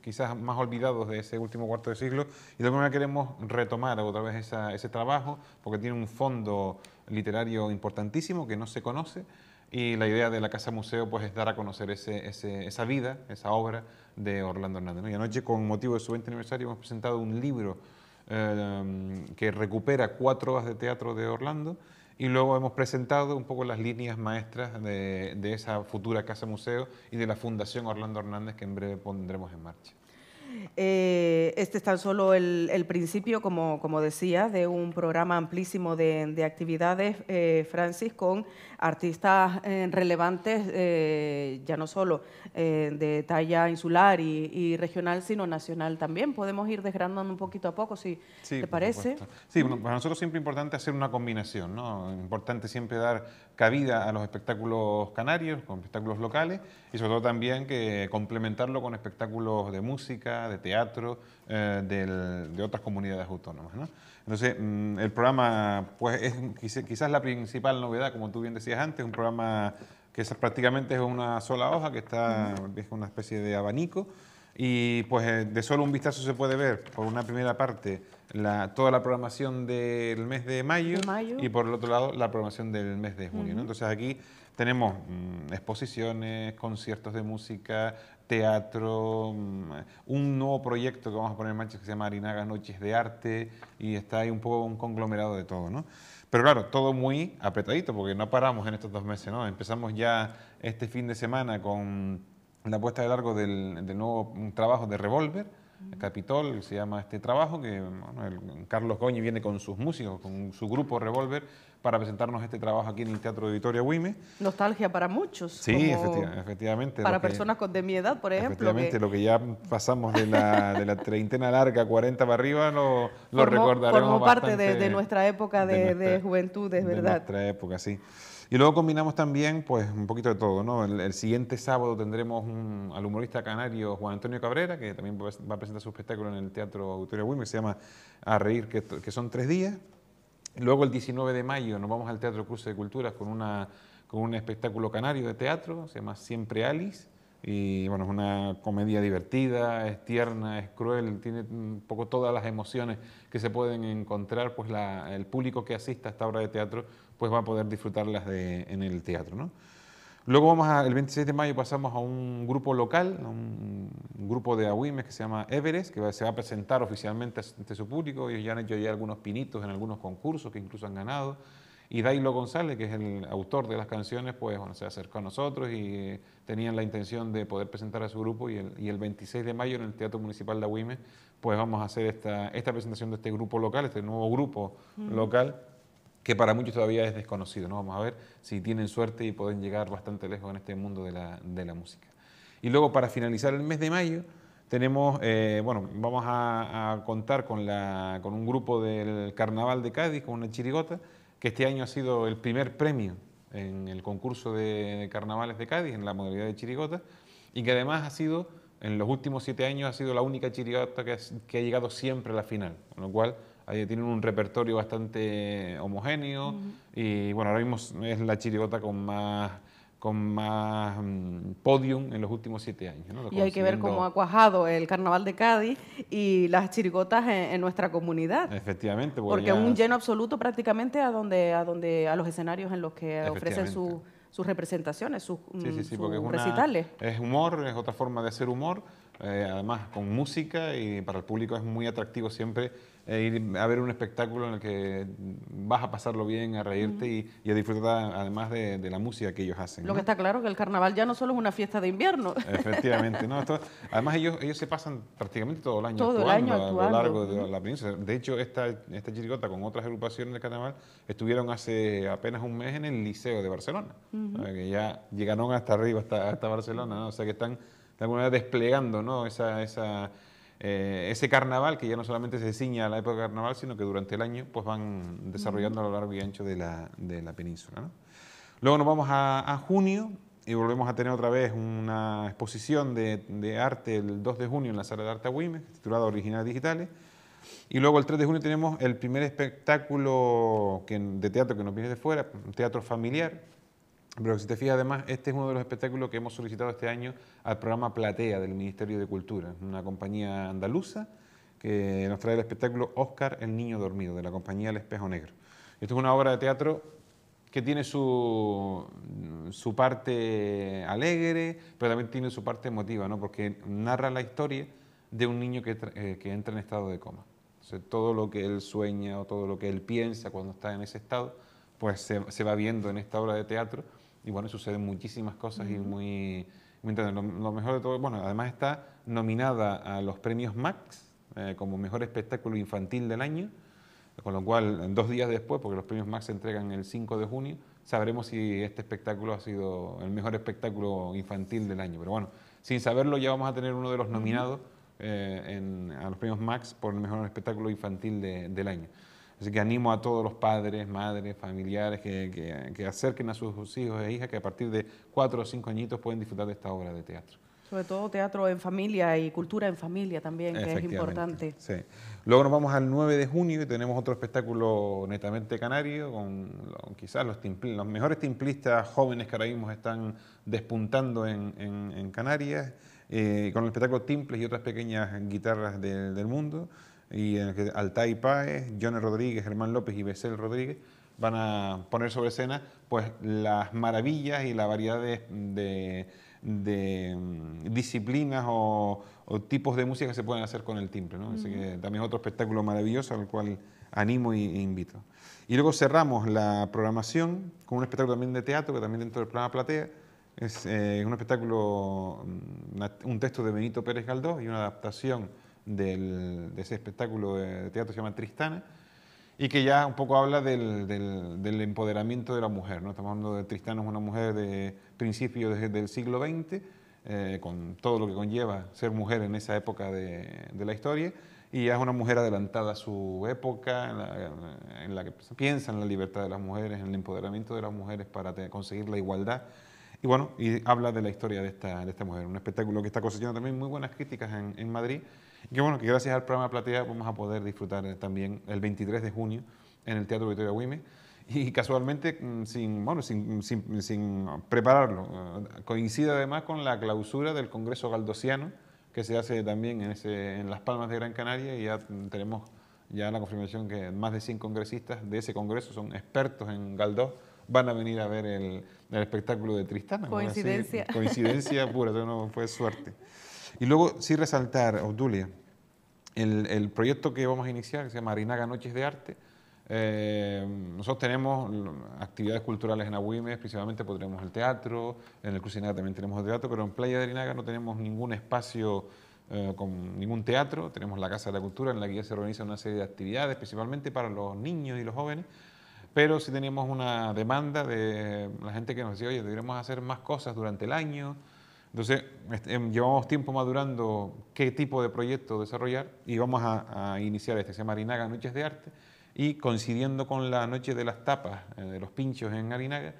M: quizás más olvidados de ese último cuarto de siglo. Y de alguna manera queremos retomar otra vez esa- ese trabajo, porque tiene un fondo literario importantísimo que no se conoce. Y la idea de la Casa Museo pues, es dar a conocer ese- esa vida, esa obra de Orlando Hernández. Y anoche, con motivo de su 20 aniversario, hemos presentado un libro eh, que recupera cuatro obras de teatro de Orlando y luego hemos presentado un poco las líneas maestras de, de esa futura Casa Museo y de la Fundación Orlando Hernández que en breve pondremos en marcha.
N: Eh, este es tan solo el, el principio, como, como decía, de un programa amplísimo de, de actividades, eh, Francis, con artistas eh, relevantes, ya no solo de talla insular y, y regional, sino nacional también. Podemos ir desgranando un poquito a poco, si
M: Sí,
N: te parece.
M: Sí, bueno, para nosotros siempre es importante hacer una combinación, ¿no? Importante siempre dar cabida a los espectáculos canarios, con espectáculos locales, y sobre todo también que complementarlo con espectáculos de música, de teatro, eh, del- de otras comunidades autónomas, ¿no? Entonces, mm, el programa, pues, es quizá- quizás la principal novedad, como tú bien decías antes, un programa que es, prácticamente es una sola hoja, que está, es una especie de abanico, y pues eh, de solo un vistazo se puede ver, por una primera parte, la- toda la programación del mes de mayo,
N: De mayo.
M: y por el otro lado la programación del mes de junio. ¿no?
N: Ujú.
M: Entonces aquí tenemos mm, exposiciones, conciertos de música, teatro, mm, un nuevo proyecto que vamos a poner en marcha que se llama Arinaga Noches de Arte y está ahí un poco un conglomerado de todo. ¿no? Pero claro, todo muy apretadito porque no paramos en estos dos meses. ¿no? Empezamos ya este fin de semana con la puesta de largo del, del nuevo trabajo de Revolver, Capitol, se llama este trabajo, que bueno, el- Carlos Goñi viene con sus músicos, con su grupo Revolver, para presentarnos este trabajo aquí en el Teatro de Victoria Wime.
N: Nostalgia para muchos.
M: Sí,
N: como
M: efectiva- efectivamente.
N: Para
M: que-
N: personas con de mi edad, por ejemplo.
M: Efectivamente,
N: que
M: lo que ya pasamos de la, de la treintena larga, 40 para arriba, lo, lo
N: formó-
M: recordaremos
N: formó parte de, de nuestra época de,
M: de
N: de
M: nuestra-
N: juventud, es
M: de
N: verdad.
M: nuestra época, sí. Y luego combinamos también, pues, un poquito de todo, ¿no? El, el siguiente sábado tendremos un- al humorista canario Juan Antonio Cabrera, que también va a presentar su espectáculo en el Teatro Auditorio Wilmer, que se llama A Reír, que, que son tres días. Luego el 19 de mayo nos vamos al Teatro Cruce de Culturas con, una, con un espectáculo canario de teatro, se llama Siempre Alice. Y bueno, es una comedia divertida, es tierna, es cruel, tiene un poco todas las emociones que se pueden encontrar, pues el público que asista a esta obra de teatro pues va a poder disfrutarlas en el teatro. ¿no? Luego vamos a, el 26 de mayo pasamos a un grupo local, a un, un grupo de Agüimes que se llama Everest, que va- se va a presentar oficialmente ante su público. Ellos ya han hecho ya algunos pinitos en algunos concursos que incluso han ganado. Y Dailo González, que es el autor de las canciones, pues bueno, se acercó a nosotros y eh, tenían la intención de poder presentar a su grupo. Y el, y el 26 de mayo en el Teatro Municipal de Agüimes, pues vamos a hacer esta, esta presentación de este grupo local, este nuevo grupo local que para muchos todavía es desconocido. ¿no? Vamos a ver si tienen suerte y pueden llegar bastante lejos en este mundo de la, de la música. Y luego, para finalizar el mes de mayo, tenemos, eh, bueno, vamos a, contar con, la, con un grupo del Carnaval de Cádiz, con una chirigota, que este año ha sido el primer premio en el concurso de, carnavales de Cádiz, en la modalidad de chirigota, y que además ha sido, en los últimos siete años, ha sido la única chirigota que, has- que ha llegado siempre a la final, con lo cual ahí tienen un repertorio bastante homogéneo y bueno, ahora mismo es la chirigota con más con más mm, podium en los últimos siete años. ¿no?
N: Y hay que ver cómo ha cuajado el Carnaval de Cádiz y las chirigotas en, en nuestra comunidad.
M: Efectivamente,
N: Porque
M: ya-
N: un lleno absoluto prácticamente a donde a donde a los escenarios en los que ofrecen su-
M: Efectivamente.
N: sus representaciones, sus,
M: Sí, sí,
N: mm,
M: sí,
N: sus
M: porque es, una-
N: recitales.
M: es humor, es otra forma de hacer humor, eh, además con música y para el público es muy atractivo siempre eh, ir a ver un espectáculo en el que vas a pasarlo bien, a reírte y, y a disfrutar además de, de la música que ellos hacen.
N: Lo
M: ¿no?
N: que está claro que el carnaval ya no solo es una fiesta de invierno.
M: Efectivamente, ¿no? Esto- además ellos, ellos se pasan prácticamente todo el año
N: Todo el
M: actuando,
N: año
M: a lo largo de la península. De hecho, esta, esta chirigota con otras agrupaciones de carnaval estuvieron hace apenas un mes en el Liceo de Barcelona, que ya llegaron hasta arriba, hasta, hasta Barcelona, ¿no? o sea que están de alguna manera desplegando ¿no? esa, esa, eh, ese carnaval que ya no solamente se ciña a la época de carnaval, sino que durante el año pues van desarrollando a lo largo y ancho de la, de la península. ¿no? Luego nos vamos a, a junio y volvemos a tener otra vez una exposición de, de arte el 2 de junio en la Sala de Arte Agüimes, titulada Originales Digitales. Y luego el 3 de junio tenemos el primer espectáculo que, de teatro que nos viene de fuera, un teatro familiar. Pero si te fijas, además, este es uno de los espectáculos que hemos solicitado este año al programa Platea del Ministerio de Cultura, una compañía andaluza que nos trae el espectáculo Oscar el Niño Dormido, de la compañía El Espejo Negro. Esto es una obra de teatro que tiene su, su parte alegre, pero también tiene su parte emotiva, ¿no? porque narra la historia de un niño que, eh, que entra en estado de coma. Entonces, todo lo que él sueña o todo lo que él piensa cuando está en ese estado, pues se, se va viendo en esta obra de teatro y bueno, suceden muchísimas cosas y muy... muy. Lo, lo mejor de todo, bueno, además está nominada a los premios Max eh, como mejor espectáculo infantil del año, con lo cual dos días después, porque los premios Max se entregan el 5 de junio, sabremos si este espectáculo ha sido el mejor espectáculo infantil del año. Pero bueno, sin saberlo ya vamos a tener uno de los nominados eh, en- a los premios Max por el mejor espectáculo infantil de- del año. Así que animo a todos los padres, madres, familiares que, que- que acerquen a sus hijos e hijas que a partir de cuatro o cinco añitos pueden disfrutar de esta obra de teatro.
N: Sobre todo teatro en familia y cultura en familia también, que es importante.
M: Sí. Luego nos vamos al 9 de junio y tenemos otro espectáculo netamente canario, con quizás los, timpl- los mejores timplistas jóvenes que ahora mismo están despuntando en, en- en Canarias, eh, con el espectáculo Timples y otras pequeñas guitarras de- del mundo, y en el que Altay Páez, Johnny Rodríguez, Germán López y Becel Rodríguez van a poner sobre escena pues, las maravillas y la variedad de, de- de, mm, disciplinas o, o tipos de música que se pueden hacer con el timbre. ¿no? Así que también es otro espectáculo maravilloso al cual animo e invito. Y luego cerramos la programación con un espectáculo también de teatro, que también dentro del programa Platea. Es eh, un espectáculo, mm, una- un texto de Benito Pérez Galdós y una adaptación del- de ese espectáculo de teatro que se llama Tristana y que ya un poco habla del, del- del empoderamiento de la mujer. ¿no? Estamos hablando de Tristana, es una mujer de principios de- del siglo XX, eh, con todo lo que conlleva ser mujer en esa época de, de la historia, y es una mujer adelantada a su época, en la, en la que piensa en la libertad de las mujeres, en el empoderamiento de las mujeres para conseguir la igualdad. Y bueno, y habla de la historia de esta, de esta mujer. Un espectáculo que está cosechando también muy buenas críticas en, en Madrid. Y que bueno, que gracias al programa Platea vamos a poder disfrutar también el 23 de junio en el Teatro Victoria Güemes. Y casualmente, mm, sin, bueno, sin, sin- sin prepararlo, eh, coincide además con la clausura del Congreso Galdosiano, que se hace también en, ese- en Las Palmas de Gran Canaria, y ya mm, tenemos ya la confirmación que más de 100 congresistas de ese congreso son expertos en Galdós, van a venir a ver el, el espectáculo de Tristana.
N: Coincidencia.
M: coincidencia pura, eso no fue suerte. Y luego sí resaltar, Obdulia, el, el proyecto que vamos a iniciar, que se llama Arinaga Noches de Arte. eh, nosotros tenemos actividades culturales en Agüimes, principalmente pues tenemos el teatro, en el Crucinaga también tenemos el teatro, pero en Playa de Arinaga no tenemos ningún espacio eh, con ningún teatro, tenemos la Casa de la Cultura en la que ya se organiza una serie de actividades, principalmente para los niños y los jóvenes, pero sí teníamos una demanda de la gente que nos decía, oye, deberíamos hacer más cosas durante el año. Entonces, este, llevamos tiempo madurando qué tipo de proyecto desarrollar y vamos a, a iniciar este, se llama Arinaga Noches de Arte, y coincidiendo con la Noche de las Tapas, eh, de los pinchos en Arinaga,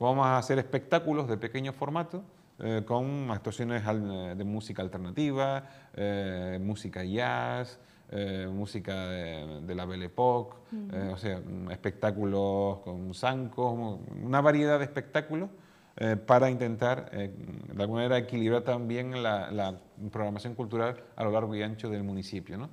M: vamos a hacer espectáculos de pequeño formato, eh, con actuaciones de música alternativa, eh, música jazz, eh, música de, de la Belle Époque,
O: Ujú.
M: eh, o sea, mm, espectáculos con zancos, una variedad de espectáculos eh, para intentar, eh, de alguna manera, equilibrar también la, la programación cultural a lo largo y ancho del municipio. ¿no?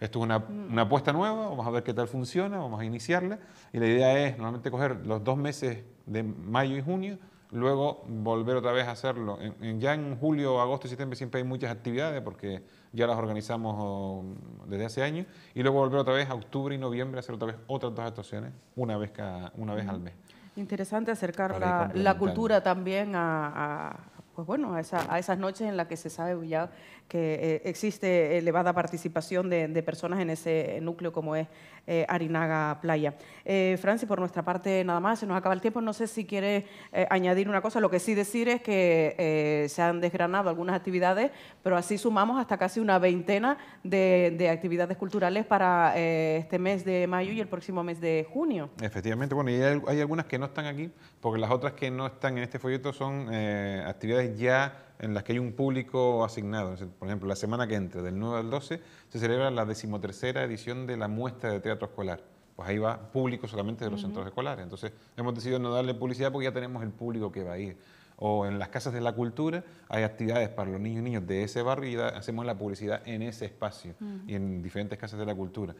M: Esto es una,
O: Mm.
M: una apuesta nueva, vamos a ver qué tal funciona, vamos a iniciarla y la idea es normalmente coger los dos meses de mayo y junio, luego volver otra vez a hacerlo. En- en- ya en julio, agosto y septiembre siempre hay muchas actividades porque ya las organizamos oh, desde hace años y luego volver otra vez a octubre y noviembre a hacer otra vez otras dos actuaciones, una vez, cada, una vez al mes.
N: Interesante acercar la, la cultura también a, a, pues bueno, a, esa- a esas noches en las que se sabe ya que eh, existe elevada participación de, personas en ese núcleo como es eh, Arinaga Playa. Eh, Francis, por nuestra parte nada más, se nos acaba el tiempo. No sé si quiere añadir una cosa. Lo que sí decir es que se han desgranado algunas actividades, pero así sumamos hasta casi una veintena de, de actividades culturales para este mes de mayo y el próximo mes de junio.
M: Efectivamente, bueno, y hay, algunas que no están aquí, porque las otras que no están en este folleto son actividades ya en las que hay un público asignado. Por ejemplo, la semana que entra, del 9 al 12, se celebra la decimotercera edición de la muestra de teatro escolar. Pues ahí va público solamente de los
O: Ujú.
M: centros escolares. Entonces, hemos decidido no darle publicidad porque ya tenemos el público que va a ir. O en las casas de la cultura hay actividades para los niños y niños de ese barrio y hacemos la publicidad en ese espacio
O: Ujú.
M: y en diferentes casas de la cultura.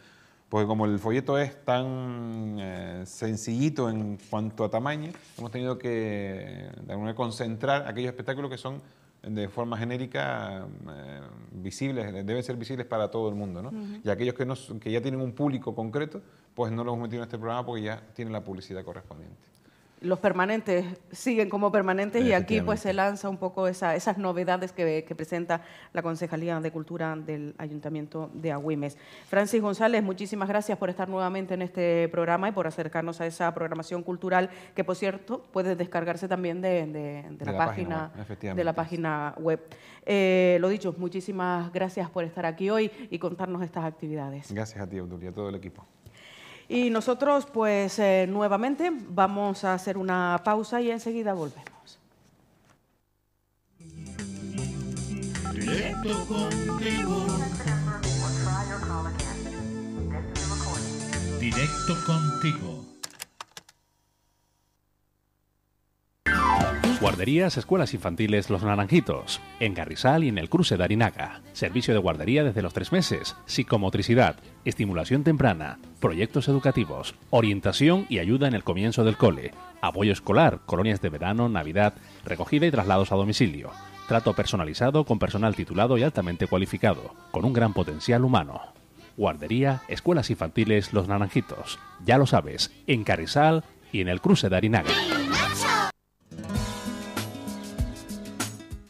M: Porque como el folleto es tan eh, sencillito en cuanto a tamaño, hemos tenido que de alguna manera, concentrar aquellos espectáculos que son de forma genérica eh, visibles, deben ser visibles para todo el mundo. ¿no? Y aquellos que, no, que ya tienen un público concreto, pues no los hemos metido en este programa porque ya tienen la publicidad correspondiente.
A: Los permanentes siguen como permanentes y aquí pues se lanza un poco esa- esas novedades que, que presenta la Concejalía de Cultura del Ayuntamiento de Agüimes. Francis González, muchísimas gracias por estar nuevamente en este programa y por acercarnos a esa programación cultural que, por cierto, puede descargarse también de, de- de la,
M: la página
A: de la página web. Eh, lo dicho, muchísimas gracias por estar aquí hoy y contarnos estas actividades.
M: Gracias a ti, Obdulia, a todo el equipo.
A: Y nosotros, pues eh, nuevamente vamos a hacer una pausa y enseguida volvemos.
D: Directo contigo. Directo contigo.
H: Guarderías, escuelas infantiles Los Naranjitos, en Carrizal y en el cruce de Arinaga. Servicio de guardería desde los tres meses, psicomotricidad, estimulación temprana, proyectos educativos, orientación y ayuda en el comienzo del cole, apoyo escolar, colonias de verano, Navidad, recogida y traslados a domicilio. Trato personalizado con personal titulado y altamente cualificado, con un gran potencial humano. Guardería, escuelas infantiles Los Naranjitos. Ya lo sabes, en Carrizal y en el cruce de Arinaga.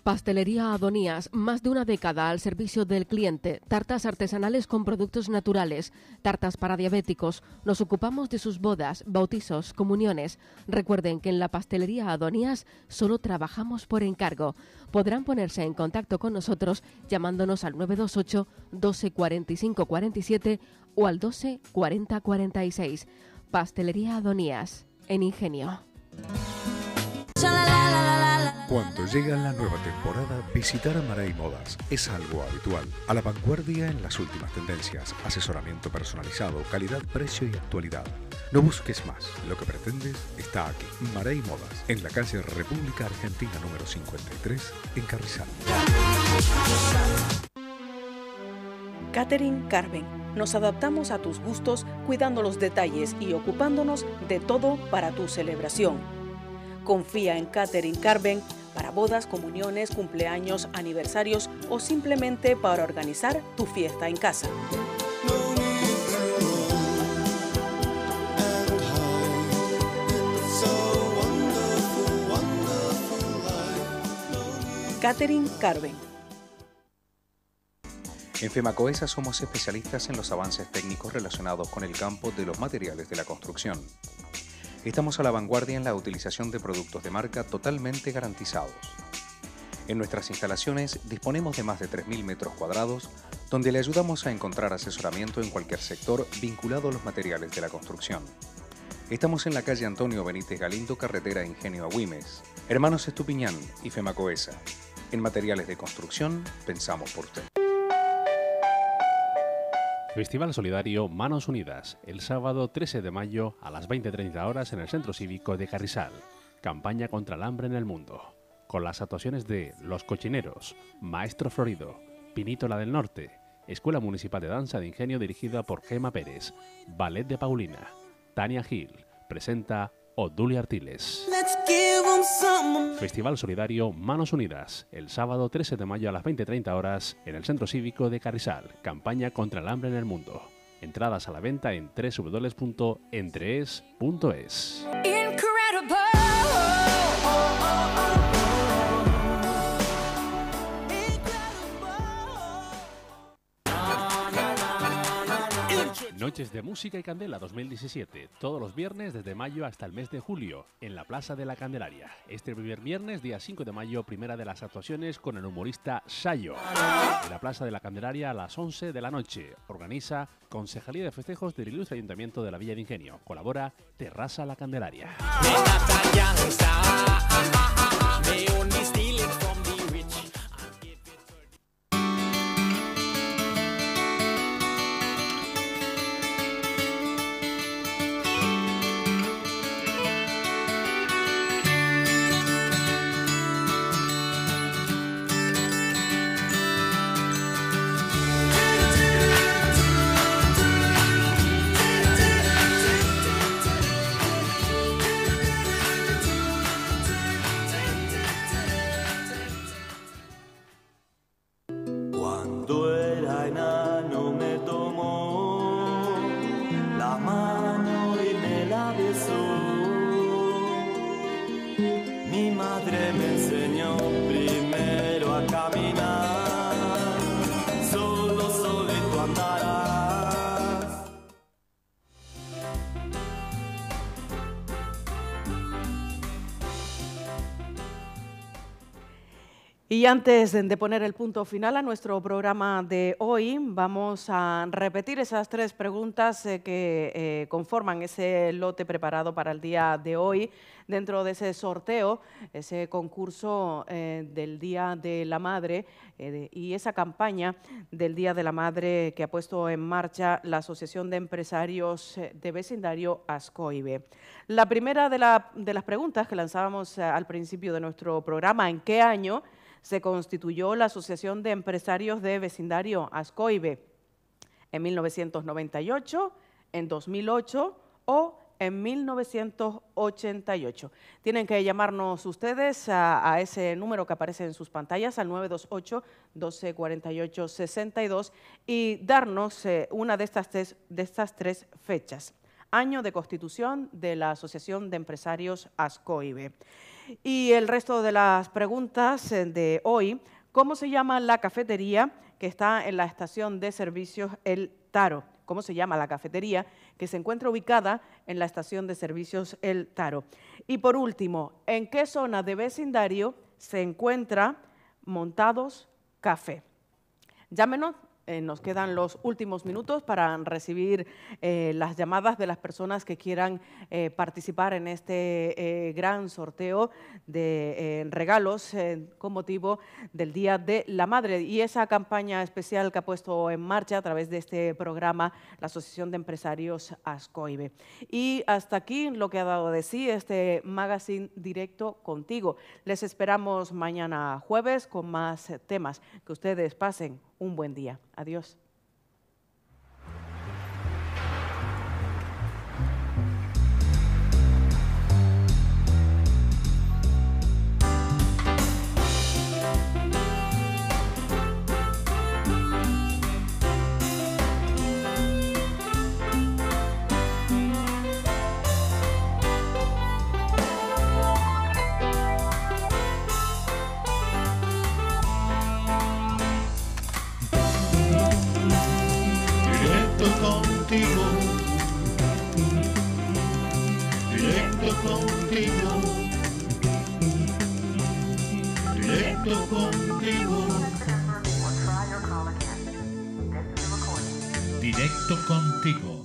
I: Pastelería Adonías, más de una década al servicio del cliente. Tartas artesanales con productos naturales, tartas para diabéticos. Nos ocupamos de sus bodas, bautizos, comuniones. Recuerden que en la Pastelería Adonías solo trabajamos por encargo. Podrán ponerse en contacto con nosotros llamándonos al 928 12 45 47 o al 12 40 46. Pastelería Adonías, en Ingenio.
J: Cuando llega la nueva temporada, visitar Amaray Modas es algo habitual. A la vanguardia en las últimas tendencias, asesoramiento personalizado, calidad, precio y actualidad. No busques más, lo que pretendes está aquí. Maray Modas, en la calle República Argentina número 53, en Carrizal.
P: Catering Carven. Nos adaptamos a tus gustos cuidando los detalles y ocupándonos de todo para tu celebración. Confía en Catering Carven para bodas, comuniones, cumpleaños, aniversarios o simplemente para organizar tu fiesta en casa. Catering Carven.
K: En FEMACOESA somos especialistas en los avances técnicos relacionados con el campo de los materiales de la construcción. Estamos a la vanguardia en la utilización de productos de marca totalmente garantizados. En nuestras instalaciones disponemos de más de 3.000 metros cuadrados, donde le ayudamos a encontrar asesoramiento en cualquier sector vinculado a los materiales de la construcción. Estamos en la calle Antonio Benítez Galindo, carretera Ingenio Agüimes, Hermanos Estupiñán y FEMACOESA. En materiales de construcción, pensamos por usted.
H: Festival Solidario Manos Unidas, el sábado 13 de mayo a las 20.30 horas en el Centro Cívico de Carrizal. Campaña contra el hambre en el mundo. Con las actuaciones de Los Cochineros, Maestro Florido, Pinítola del Norte, Escuela Municipal de Danza de Ingenio dirigida por Gema Pérez, Ballet de Paulina, Tania Gil, presenta Odulia Artiles.
Q: 'Em.
H: Festival Solidario Manos Unidas, el sábado 13 de mayo a las 20.30 horas en el Centro Cívico de Carrizal. Campaña contra el hambre en el mundo. Entradas a la venta en www.entrees.es. Noches de Música y Candela 2017, todos los viernes desde mayo hasta el mes de julio, en la Plaza de la Candelaria. Este primer viernes, día 5 de mayo, primera de las actuaciones con el humorista Sayo. En la Plaza de la Candelaria a las 11 de la noche. Organiza Concejalía de Festejos del Ilustre Ayuntamiento de la Villa de Ingenio. Colabora Terraza La Candelaria.
A: Y antes de poner el punto final a nuestro programa de hoy, vamos a repetir esas tres preguntas eh, que eh, conforman ese lote preparado para el día de hoy dentro de ese sorteo, ese concurso eh, del Día de la Madre y esa campaña del Día de la Madre que ha puesto en marcha la Asociación de Empresarios de Vecindario Ascoibe. La primera de, de las preguntas que lanzábamos al principio de nuestro programa, ¿en qué año? Se constituyó la Asociación de Empresarios de Vecindario Ascoibe en 1998, en 2008 o en 1988. Tienen que llamarnos ustedes a, ese número que aparece en sus pantallas, al 928 1248 62 y darnos eh, una de estas, de estas tres fechas. Año de constitución de la Asociación de Empresarios Ascoibe. Y el resto de las preguntas eh, de hoy, ¿cómo se llama la cafetería que está en la estación de servicios El Taro? ¿Cómo se llama la cafetería que se encuentra ubicada en la estación de servicios El Taro? Y por último, ¿en qué zona de vecindario se encuentra Montados Café? Llámenos eh, nos quedan los últimos minutos para recibir eh, las llamadas de las personas que quieran eh, participar en este gran sorteo de regalos con motivo del Día de la Madre y esa campaña especial que ha puesto en marcha a través de este programa la Asociación de Empresarios Ascoibe. Y hasta aquí lo que ha dado de sí este magazine directo contigo. Les esperamos mañana jueves con más temas. Que ustedes pasen un buen día. Adiós.
F: Contigo, directo contigo, directo contigo, directo contigo.